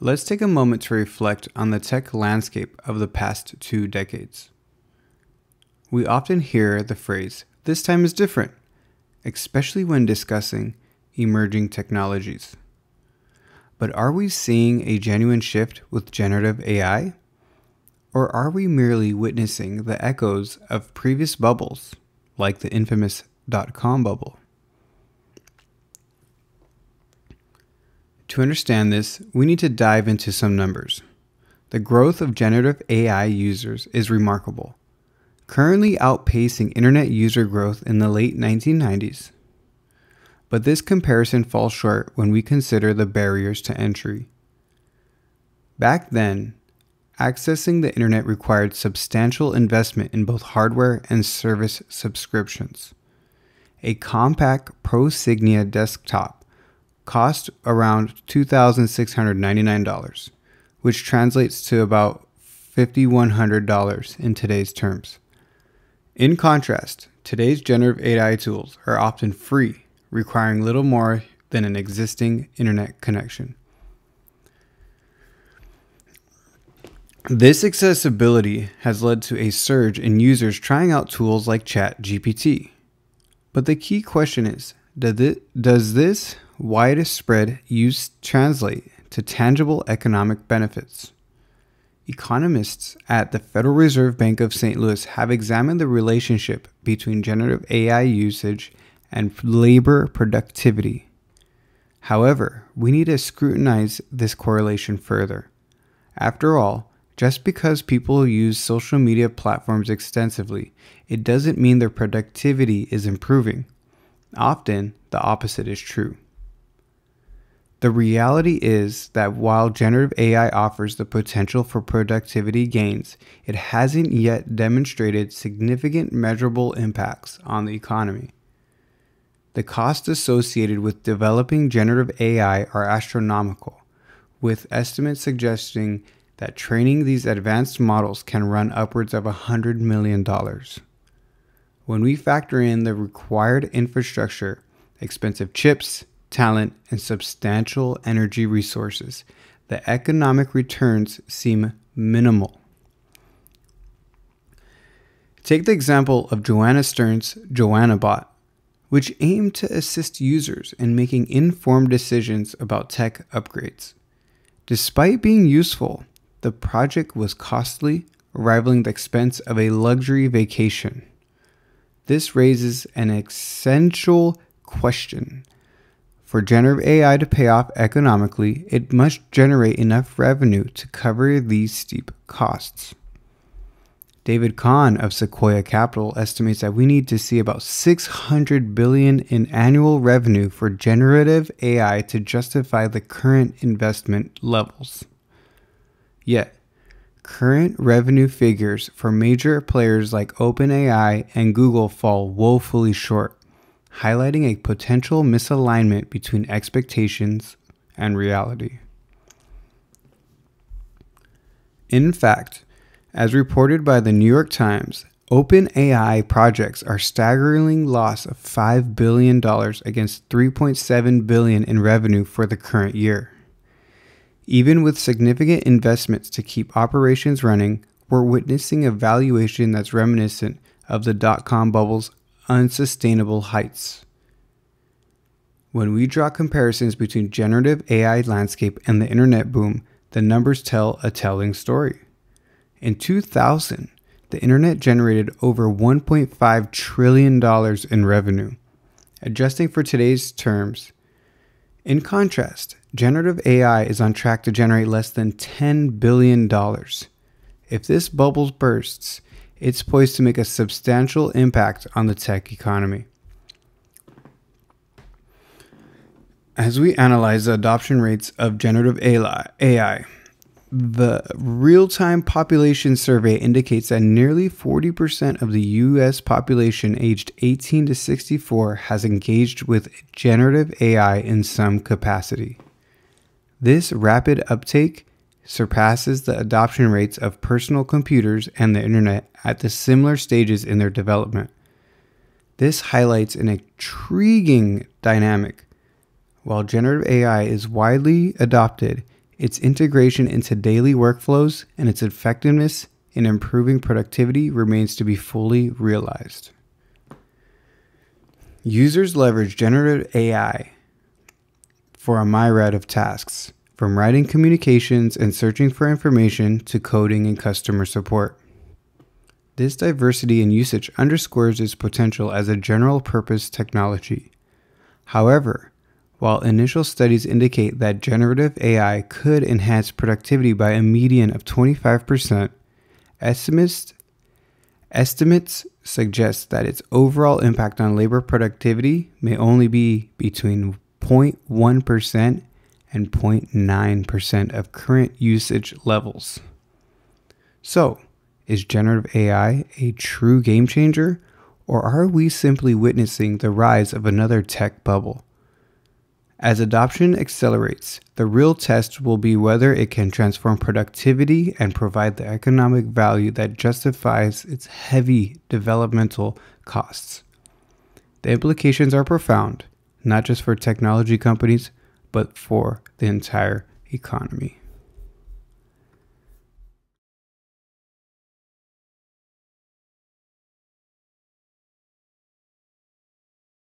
Let's take a moment to reflect on the tech landscape of the past two decades. We often hear the phrase, this time is different, especially when discussing emerging technologies. But are we seeing a genuine shift with generative AI? Or are we merely witnessing the echoes of previous bubbles, like the infamous dot com bubble? To understand this, we need to dive into some numbers. The growth of generative AI users is remarkable, currently outpacing internet user growth in the late 1990s. But this comparison falls short when we consider the barriers to entry. Back then, accessing the internet required substantial investment in both hardware and service subscriptions. A Compaq ProSignia desktop cost around $2,699, which translates to about $5,100 in today's terms. In contrast, today's generative AI tools are often free, requiring little more than an existing internet connection. This accessibility has led to a surge in users trying out tools like ChatGPT. But the key question is does this widespread use translate to tangible economic benefits. Economists at the Federal Reserve Bank of St. Louis have examined the relationship between generative AI usage and labor productivity. However, we need to scrutinize this correlation further. After all, just because people use social media platforms extensively, it doesn't mean their productivity is improving. Often, the opposite is true. The reality is that while generative AI offers the potential for productivity gains, it hasn't yet demonstrated significant measurable impacts on the economy. The costs associated with developing generative AI are astronomical, with estimates suggesting that training these advanced models can run upwards of $100 million. When we factor in the required infrastructure, expensive chips, talent, and substantial energy resources, the economic returns seem minimal. Take the example of Joanna Stern's JoannaBot, which aimed to assist users in making informed decisions about tech upgrades. Despite being useful, the project was costly, rivaling the expense of a luxury vacation. This raises an essential question for generative AI to pay off economically, it must generate enough revenue to cover these steep costs. David Cahn of Sequoia Capital estimates that we need to see about 600 billion in annual revenue for generative AI to justify the current investment levels. Yet, current revenue figures for major players like OpenAI and Google fall woefully short highlighting a potential misalignment between expectations and reality. In fact, as reported by the New York Times, OpenAI projects are staggering loss of $5 billion against 3.7 billion in revenue for the current year. Even with significant investments to keep operations running, we're witnessing a valuation that's reminiscent of the dot com bubble's unsustainable heights. When we draw comparisons between generative AI landscape and the internet boom, the numbers tell a telling story. In 2000, the internet generated over $1.5 trillion in revenue. Adjusting for today's terms, in contrast, generative AI is on track to generate less than $10 billion. If this bubble bursts, it's poised to make a substantial impact on the tech economy. As we analyze the adoption rates of generative AI, the real time population survey indicates that nearly 40% of the US population aged 18 to 64 has engaged with generative AI in some capacity. This rapid uptake surpasses the adoption rates of personal computers and the internet at the similar stages in their development. This highlights an intriguing dynamic. While generative AI is widely adopted, its integration into daily workflows and its effectiveness in improving productivity remains to be fully realized. Users leverage generative AI for a myriad of tasks, from writing communications and searching for information to coding and customer support. This diversity in usage underscores its potential as a general purpose technology. However, while initial studies indicate that generative AI could enhance productivity by a median of 25%, estimates, estimates suggest that its overall impact on labor productivity may only be between 0.1% and 0.9% of current usage levels. So, is generative AI a true game changer, or are we simply witnessing the rise of another tech bubble? As adoption accelerates, the real test will be whether it can transform productivity and provide the economic value that justifies its heavy developmental costs. The implications are profound, not just for technology companies, but for the entire economy.